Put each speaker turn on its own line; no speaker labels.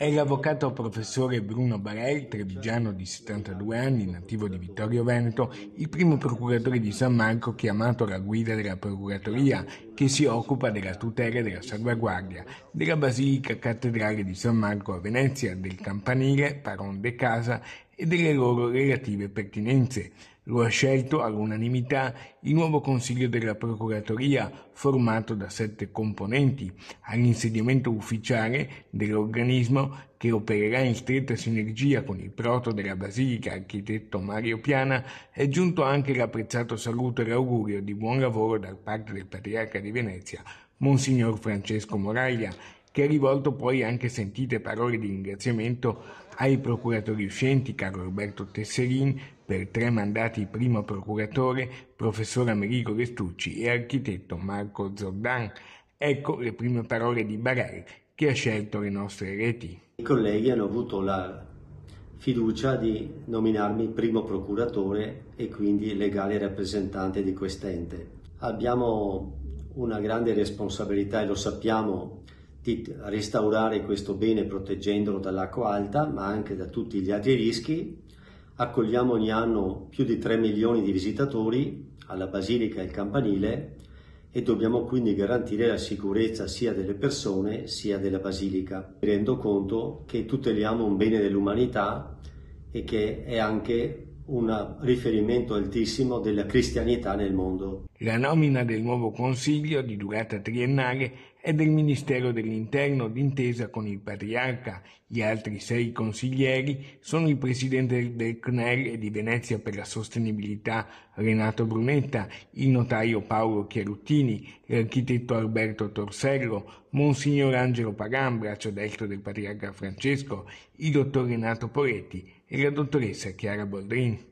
È l'avvocato professore Bruno Barel, trevigiano di 72 anni, nativo di Vittorio Veneto, il primo procuratore di San Marco chiamato alla guida della procuratoria che si occupa della tutela e della salvaguardia della Basilica Cattedrale di San Marco a Venezia, del campanile Paron de Casa e delle loro relative pertinenze. Lo ha scelto all'unanimità il nuovo Consiglio della Procuratoria, formato da sette componenti, all'insediamento ufficiale dell'organismo che opererà in stretta sinergia con il proto della Basilica, architetto Mario Piana, è giunto anche l'apprezzato saluto e l'augurio di buon lavoro da parte del Patriarca di Venezia, Monsignor Francesco Moraglia, che ha rivolto poi anche sentite parole di ringraziamento ai procuratori uscenti Carlo Roberto Tesserin per tre mandati primo procuratore, professor Amerigo Restucci e architetto Marco Zordan. Ecco le prime parole di Barel che ha scelto le nostre reti.
I colleghi hanno avuto la fiducia di nominarmi primo procuratore e quindi legale rappresentante di quest'ente. Abbiamo una grande responsabilità e lo sappiamo di restaurare questo bene proteggendolo dall'acqua alta, ma anche da tutti gli altri rischi. Accogliamo ogni anno più di 3 milioni di visitatori alla Basilica e al Campanile e dobbiamo quindi garantire la sicurezza sia delle persone sia della Basilica. Mi rendo conto che tuteliamo un bene dell'umanità e che è anche un riferimento altissimo della cristianità nel mondo.
La nomina del nuovo Consiglio di durata triennale è del Ministero dell'Interno d'intesa con il Patriarca. Gli altri sei consiglieri sono il Presidente del CNEL e di Venezia per la Sostenibilità Renato Brunetta, il notaio Paolo Chiaruttini, l'architetto Alberto Torsello, Monsignor Angelo Pagan, braccio destro del Patriarca Francesco, il dottor Renato Poretti e la dottoressa Chiara Boldrin.